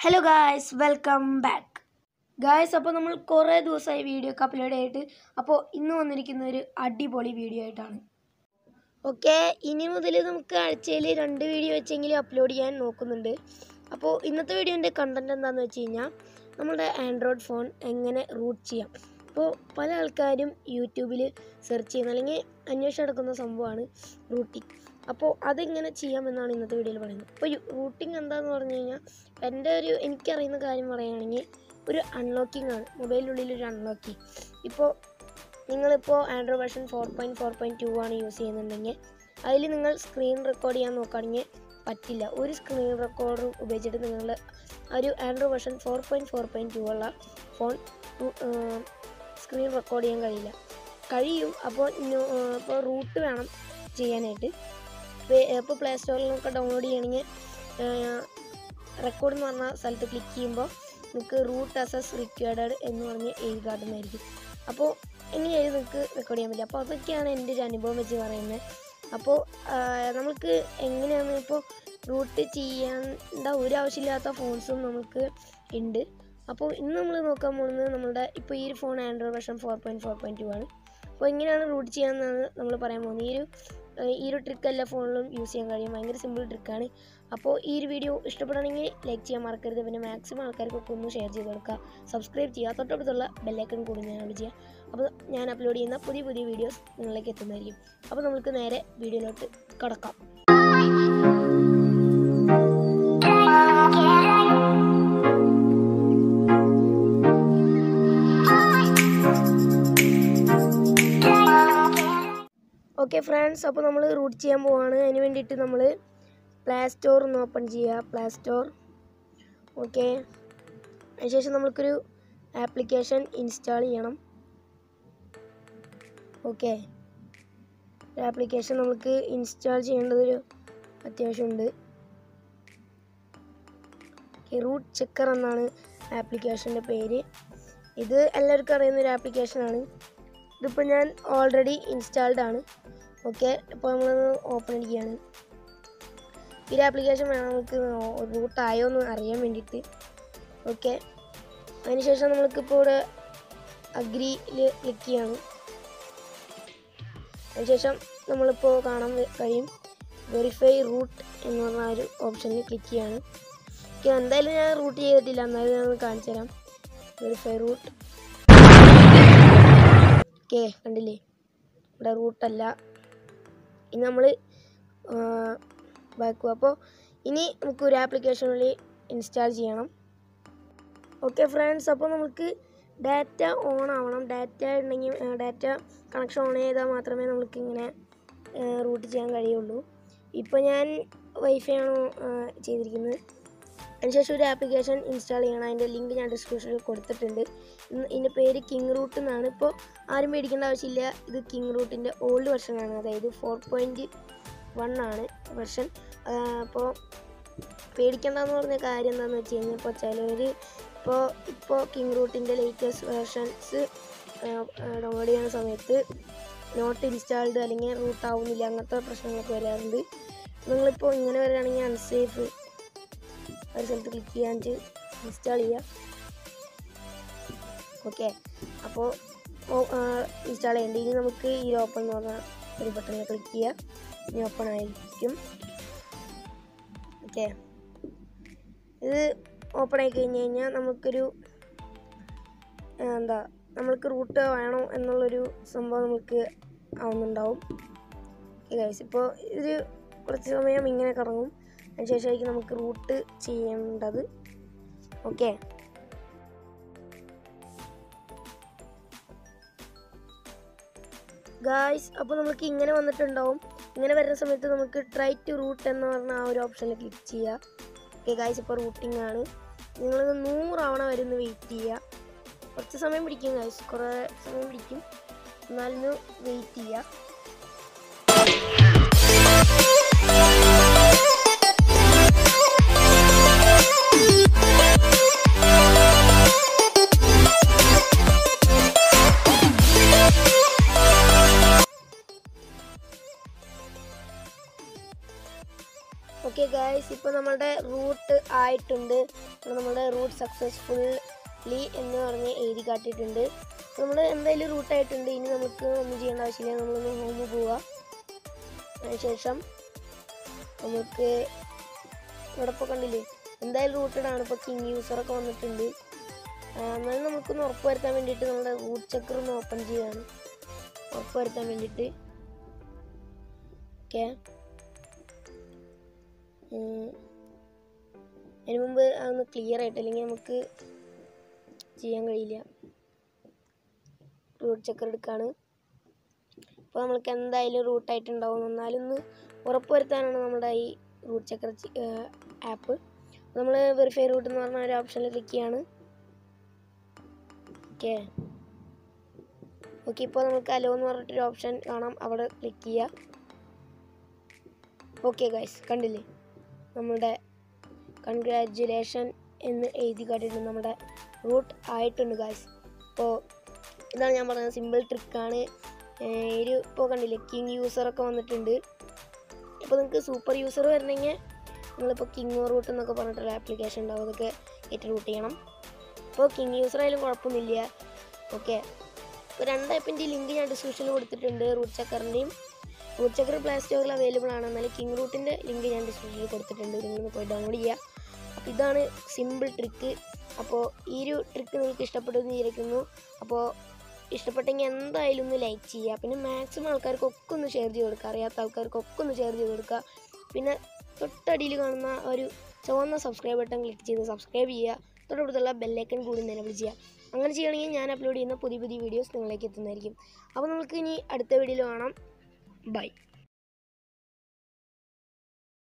Hello guys welcome back guys അപ്പോൾ നമ്മൾ കുറേ ദിവസമായി വീഡിയോ ഒക്കെ അപ്ലോഡ് ചെയ്തിട്ട് അപ്പോൾ ഇന്ന് വന്നിരിക്കുന്ന ഒരു അടിപൊളി വീഡിയോ ആയിട്ടാണ്. ഓക്കെ ഇനി മുതൽ നമുക്ക് ആഴ്ചയിൽ രണ്ട് വീഡിയോ വെച്ചെങ്കിലും അപ്ലോഡ് ചെയ്യാൻ നോക്കുന്നുണ്ട്. അപ്പോൾ ഇന്നത്തെ വീഡിയോന്റെ കണ്ടന്റ് എന്താണെന്ന് വെച്ച് കഴിഞ്ഞാൽ നമ്മുടെ ആൻഡ്രോയിഡ് ഫോൺ എങ്ങനെ റൂട്ട് ചെയ്യാം. അപ്പോൾ പല ആൾക്കാരും യൂട്യൂബിൽ സെർച്ച് ചെയ്യുന്ന അല്ലെങ്കിൽ അന്വേഷണം നടക്കുന്ന സംഭവമാണ് റൂട്ടിങ് അപ്പോൾ അതെങ്ങനെ ചെയ്യാമെന്നാണ് ഇന്നത്തെ വീഡിയോയിൽ പറയുന്നത്. അപ്പോൾ റൂട്ടിങ് എന്താണെന്ന് പറഞ്ഞു കഴിഞ്ഞാൽ എന്റെ ഒരു എനിക്കറിയുന്ന കാര്യം പറയുകയാണെങ്കിൽ ഒരു അൺലോക്കിംഗ് ആണ്. മൊബൈലിനുള്ളിൽ ഒരു അൺലോക്കിംഗ് ഇപ്പോൾ നിങ്ങളിപ്പോൾ android version four point four point two ആണ് യൂസ് ചെയ്യുന്നുണ്ടെങ്കിൽ അതിൽ നിങ്ങൾ സ്ക്രീൻ റെക്കോർഡ് ചെയ്യാൻ നോക്കുകയാണെങ്കിൽ പറ്റില്ല. ഒരു സ്ക്രീൻ റെക്കോർഡർ ഉപയോഗിച്ചിട്ട് നിങ്ങൾ ഒരു android version four point four point two ഉള്ള ഫോൺ സ്ക്രീൻ റെക്കോർഡ് ചെയ്യാൻ കഴിയില്ല. കഴിയും. അപ്പോൾ അപ്പോൾ റൂട്ട് വേണം ചെയ്യാനായിട്ട്. ഇപ്പോൾ പ്ലേ സ്റ്റോറിൽ നിന്നൊക്കെ ഡൗൺലോഡ് ചെയ്യണമെങ്കിൽ റെക്കോർഡ് എന്ന് പറഞ്ഞ സ്ഥലത്ത് ക്ലിക്ക് ചെയ്യുമ്പോൾ നിങ്ങൾക്ക് റൂട്ട് അസസ് റിക്വയർഡ് എന്ന് പറഞ്ഞ് എഴുതി കാട്ടുന്നതായിരിക്കും അപ്പോൾ എങ്ങനെയായാലും നിങ്ങൾക്ക് റെക്കോർഡ് ചെയ്യാൻ പറ്റില്ല അപ്പോൾ അതൊക്കെയാണ് എന്റെ ഒരു അനുഭവം വെച്ച് പറയുന്നത്. അപ്പോൾ നമുക്ക് എങ്ങനെയാണ് ഇപ്പോൾ റൂട്ട് ചെയ്യേണ്ട ഒരു ആവശ്യമില്ലാത്ത ഫോൺസും നമുക്ക് ഉണ്ട്. അപ്പോൾ ഇന്ന് നമ്മൾ നോക്കാൻ പോകുന്നത് നമ്മുടെ ഇപ്പോൾ ഈ ഒരു phone android version four point four point two ആണ്. അപ്പോൾ എങ്ങനെയാണ് റൂട്ട് ചെയ്യാമെന്നാണ് നമ്മൾ പറയാൻ പോകുന്നത്. ഈ ഒരു ഈ ഒരു ട്രിക്ക് എല്ലാ ഫോണിലും യൂസ് ചെയ്യാൻ കഴിയും. ഭയങ്കര സിമ്പിൾ ട്രിക്കാണ് അപ്പോൾ ഈ ഒരു വീഡിയോ ഇഷ്ടപ്പെടുകയാണെങ്കിൽ ലൈക്ക് ചെയ്യാൻ മറക്കരുത്. പിന്നെ മാക്സിമം ആൾക്കാർക്കൊക്കെ ഒന്ന് ഷെയർ ചെയ്ത് കൊടുക്കുക. സബ്സ്ക്രൈബ് ചെയ്യുക. തൊട്ടടുത്തുള്ള ബെല്ലൈക്കൺ കൂടി ഞാൻ ചെയ്യുക. അപ്പോൾ ഞാൻ അപ്ലോഡ് ചെയ്യുന്ന പുതിയ പുതിയ വീഡിയോസ് നിങ്ങളിലേക്ക് എത്തുന്നതായിരിക്കും. അപ്പോൾ നമുക്ക് നേരെ വീഡിയോയിലോട്ട് കടക്കാം. ഓക്കെ ഫ്രണ്ട്സ് അപ്പോൾ നമ്മൾ റൂട്ട് ചെയ്യാൻ പോവാണ്. അതിന് വേണ്ടിയിട്ട് നമ്മൾ പ്ലേ സ്റ്റോർ ഒന്ന് ഓപ്പൺ ചെയ്യുക പ്ലേ സ്റ്റോർ ഓക്കെ അതിനുശേഷം നമുക്കൊരു ആപ്ലിക്കേഷൻ ഇൻസ്റ്റാൾ ചെയ്യണം. ഓക്കെ ആപ്ലിക്കേഷൻ നമുക്ക് ഇൻസ്റ്റാൾ ചെയ്യേണ്ടതൊരു അത്യാവശ്യമുണ്ട്. റൂട്ട് ചെക്കർ എന്നാണ് ആപ്ലിക്കേഷന്റെ പേര്. ഇത് എല്ലാവർക്കും അറിയുന്ന ഒരു ആപ്ലിക്കേഷനാണ് ഇതിപ്പോൾ ഞാൻ ഓൾറെഡി ഇൻസ്റ്റാൾഡ് ആണ്. ഓക്കെ ഇപ്പോൾ നമ്മളൊന്ന് ഓപ്പൺ അടിക്കുകയാണ്. ഈ ഒരു ആപ്ലിക്കേഷൻ വേണം നമുക്ക് റൂട്ടായോ എന്ന് അറിയാൻ വേണ്ടിയിട്ട്. ഓക്കെ അതിനുശേഷം നമ്മൾക്കിപ്പോൾ ഇവിടെ അഗ്രിയിൽ ക്ലിക്ക് ചെയ്യാണ്. അതിനുശേഷം നമ്മളിപ്പോൾ കാണാൻ കഴിയും. വെരിഫൈ റൂട്ട് എന്ന് പറഞ്ഞ ഒരു ഓപ്ഷനിൽ ക്ലിക്ക് ചെയ്യാണ്. ഓക്കെ എന്തായാലും ഞാൻ റൂട്ട് ചെയ്തിട്ടില്ല. എന്നാലും ഞാൻ കാണിച്ചു തരാം. വെരിഫൈ റൂട്ട് ഓക്കെ കണ്ടില്ലേ? ഇവിടെ റൂട്ടല്ല ഇനി നമ്മൾ വയ്ക്കും അപ്പോൾ ഇനി നമുക്ക് ഒരു ആപ്ലിക്കേഷനിൽ ഇൻസ്റ്റാൾ ചെയ്യണം. ഓക്കെ ഫ്രണ്ട്സ് അപ്പോൾ നമുക്ക് ഡാറ്റ ഓൺ ആവണം. ഡാറ്റ ഉണ്ടെങ്കിൽ ഡാറ്റ കണക്ഷൻ ഓൺ ചെയ്താൽ മാത്രമേ നമുക്ക് ഇങ്ങനെ റൂട്ട് ചെയ്യാൻ കഴിയുള്ളൂ. ഇപ്പോൾ ഞാൻ വൈഫൈ ആണ് ചെയ്തിരിക്കുന്നത്? അതിനുശേഷം ഒരു ആപ്ലിക്കേഷൻ ഇൻസ്റ്റാൾ ചെയ്യണം. അതിന്റെ ലിങ്ക് ഞാൻ ഡിസ്ക്രിപ്ഷനിൽ കൊടുത്തിട്ടുണ്ട്. ഇതിന്റെ പേര് കിങ് റൂട്ട് എന്നാണ്. ഇപ്പോൾ ആരും മേടിക്കേണ്ട ആവശ്യമില്ല. ഇത് കിങ് റൂട്ടിന്റെ ഓൾഡ് വെർഷനാണ് അതായത് ഫോർ പോയിന്റ് വൺ ആണ് വെർഷൻ അപ്പോൾ പേടിക്കേണ്ടെന്ന് പറഞ്ഞ കാര്യം എന്താണെന്ന് വെച്ച് കഴിഞ്ഞാൽ ഇപ്പോൾ ചിലവർ ഇപ്പോൾ ഇപ്പോൾ കിങ് റൂട്ടിന്റെ ലേറ്റസ്റ്റ് വെർഷൻസ് ഡൗൺലോഡ് ചെയ്യുന്ന സമയത്ത് നോട്ട് ഇൻസ്റ്റാൾഡ് അല്ലെങ്കിൽ റൂട്ട് ആവുന്നില്ല. അങ്ങനത്തെ പ്രശ്നങ്ങളൊക്കെ വരാറുണ്ട്. നിങ്ങളിപ്പോൾ ഇങ്ങനെ വരികയാണെങ്കിൽ അൺസേഫ് ഒരു സ്ഥലത്ത് ക്ലിക്ക് ചെയ്യാൻ ഇൻസ്റ്റാൾ ചെയ്യാം. ഓക്കെ അപ്പോൾ ഇൻസ്റ്റാൾ ചെയ്യേണ്ടി. ഇനി നമുക്ക് ഈ ഓപ്പൺ എന്ന് പറഞ്ഞ ഒരു ബട്ടണിൽ ക്ലിക്ക് ചെയ്യുക ഇനി ഓപ്പൺ ആയിരിക്കും. ഓക്കെ ഇത് ഓപ്പൺ ആയി കഴിഞ്ഞ് കഴിഞ്ഞാൽ നമുക്കൊരു എന്താ നമ്മൾക്ക് റൂട്ട് വേണോ എന്നുള്ളൊരു സംഭവം നമുക്ക് ആവുന്നുണ്ടാവും. ഇപ്പോൾ ഇത് കുറച്ച് സമയം ഇങ്ങനെ കറങ്ങും. അതിനുശേഷമായിരിക്കും നമുക്ക് റൂട്ട് ചെയ്യേണ്ടത്. ഓക്കെ ഗായ്സ് അപ്പോൾ നമുക്ക് ഇങ്ങനെ വന്നിട്ടുണ്ടാവും. ഇങ്ങനെ വരുന്ന സമയത്ത് നമുക്ക് ട്രൈ ടു റൂട്ട് എന്ന് പറഞ്ഞ ആ ഒരു ഓപ്ഷനിൽ ക്ലിക്ക് ചെയ്യുക ഓക്കെ ഗായ്സ് ഇപ്പോൾ റൂട്ടിംഗ് ആണ്. നിങ്ങൾ നൂറാവണ ഒന്ന് വെയിറ്റ് ചെയ്യുക കുറച്ച് സമയം പിടിക്കും ഗായ്സ് കുറേ സമയം പിടിക്കും. എന്നാലും വെയിറ്റ് ചെയ്യുക ഗൈസ് ഇപ്പോൾ നമ്മളുടെ റൂട്ട് ആയിട്ടുണ്ട്. നമ്മുടെ റൂട്ട് സക്സസ്ഫുള്ളി എന്ന് പറഞ്ഞ് എഴുതി കാട്ടിയിട്ടുണ്ട്. നമ്മൾ എന്തായാലും റൂട്ട് ആയിട്ടുണ്ട്. ഇനി നമുക്ക് ഒന്നും ചെയ്യേണ്ട ആവശ്യമില്ല. നമ്മളൊന്ന് ഹോമിൽ പോവുക അതിനുശേഷം നമുക്ക് ഇവിടെ ഇപ്പോൾ കണ്ടില്ലേ എന്തായാലും റൂട്ടഡ് ആണ്. ഇപ്പോൾ കിങ് യൂസറൊക്കെ വന്നിട്ടുണ്ട്. എന്നാലും നമുക്കൊന്ന് ഉറപ്പ് വരുത്താൻ വേണ്ടിയിട്ട് നമ്മുടെ റൂട്ട് ചെക്കർ ഒന്ന് ഓപ്പൺ ചെയ്യാണ്. ഉറപ്പ് വരുത്താൻ വേണ്ടിയിട്ട്. ഓക്കെ അതിന് മുമ്പ് അതൊന്ന് ക്ലിയർ ആയിട്ട് അല്ലെങ്കിൽ നമുക്ക് ചെയ്യാൻ കഴിയില്ല. റൂട്ട് ചെക്കർ എടുക്കാണ്. അപ്പോൾ നമ്മൾക്ക് എന്തായാലും റൂട്ടായിട്ടുണ്ടാവും എന്നാലും ഒന്ന് ഉറപ്പ് വരുത്താനാണ് നമ്മുടെ ഈ റൂട്ട് ചെക്കർ ആപ്പ് നമ്മൾ വെരിഫൈ റൂട്ട് എന്ന് പറഞ്ഞ ഒരു ഓപ്ഷനിൽ ക്ലിക്ക് ചെയ്യാണ്. ഓക്കെ ഓക്കെ ഇപ്പോൾ നമുക്ക് അലോ എന്ന് പറഞ്ഞിട്ടൊരു ഓപ്ഷൻ കാണാം. അവിടെ ക്ലിക്ക് ചെയ്യുക ഓക്കെ ഗൈസ് കണ്ടില്ലേ? നമ്മുടെ കൺഗ്രാജുലേഷൻ എന്ന് എഴുതി കാട്ടിയിട്ടുണ്ട് നമ്മുടെ റൂട്ട് ആയിട്ടുണ്ട് ഗായ്സ് അപ്പോൾ ഇതാണ് ഞാൻ പറഞ്ഞത് സിമ്പിൾ ട്രിക്കാണ് ഒരു ഇപ്പോൾ കണ്ടില്ലേ കിങ് യൂസറൊക്കെ വന്നിട്ടുണ്ട്. ഇപ്പോൾ നിങ്ങൾക്ക് സൂപ്പർ യൂസർ വരണമെങ്കിൽ നിങ്ങളിപ്പോൾ കിങ് റൂട്ട് എന്നൊക്കെ പറഞ്ഞിട്ടുള്ള ആപ്ലിക്കേഷൻ ഉണ്ടാവും. അതൊക്കെ ഏറ്റവും റൂട്ട് ചെയ്യണം. അപ്പോൾ കിങ് യൂസർ ആയാലും കുഴപ്പമൊന്നുമില്ല. ഓക്കെ ഇപ്പോൾ രണ്ട് ആപ്പിന്റെ ലിങ്ക് ഞാൻ ഡിസ്ക്രിപ്ഷനിൽ കൊടുത്തിട്ടുണ്ട് റൂട്ട് ചക്കറിന്റെയും റൂട്ട് ചക്കർ പ്ലേ സ്റ്റോറിൽ അവൈലബിൾ ആണ്. എന്നാലും കിങ് റൂട്ടിന്റെ ലിങ്ക് ഞാൻ ഡിസ്ക്രിപ്ഷനിൽ കൊടുത്തിട്ടുണ്ട്. നിങ്ങളൊന്ന് പോയി ഡൗൺലോഡ് ചെയ്യുക അപ്പോൾ ഇതാണ് സിമ്പിൾ ട്രിക്ക് അപ്പോൾ ഈ ഒരു ട്രിക്ക് നിങ്ങൾക്ക് ഇഷ്ടപ്പെട്ടെന്ന് വിചാരിക്കുന്നു. അപ്പോൾ ഇഷ്ടപ്പെട്ടെങ്കിൽ എന്തായാലും ഒന്ന് ലൈക്ക് ചെയ്യുക പിന്നെ മാക്സിമം ആൾക്കാർക്കൊക്കെ ഒന്ന് ഷെയർ ചെയ്ത് കൊടുക്കുക. അറിയാത്ത ആൾക്കാർക്കൊക്കെ ഒന്ന് ഷെയർ ചെയ്ത് കൊടുക്കുക. പിന്നെ തൊട്ടടിയിൽ കാണുന്ന ഒരു ചുവന്ന സബ്സ്ക്രൈബ് ബട്ടൺ ക്ലിക്ക് ചെയ്ത് സബ്സ്ക്രൈബ് ചെയ്യുക. തൊട്ടടുത്തുള്ള ബെല്ലൈക്കൺ കൂടി നിലവിൽ ചെയ്യുക. അങ്ങനെ ചെയ്യുകയാണെങ്കിൽ ഞാൻ അപ്ലോഡ് ചെയ്യുന്ന പുതിയ പുതിയ വീഡിയോസ് നിങ്ങളിലേക്ക് എത്തുന്നതായിരിക്കും. അപ്പോൾ നമുക്ക് ഇനി അടുത്ത വീഡിയോയിൽ കാണാം. Bye.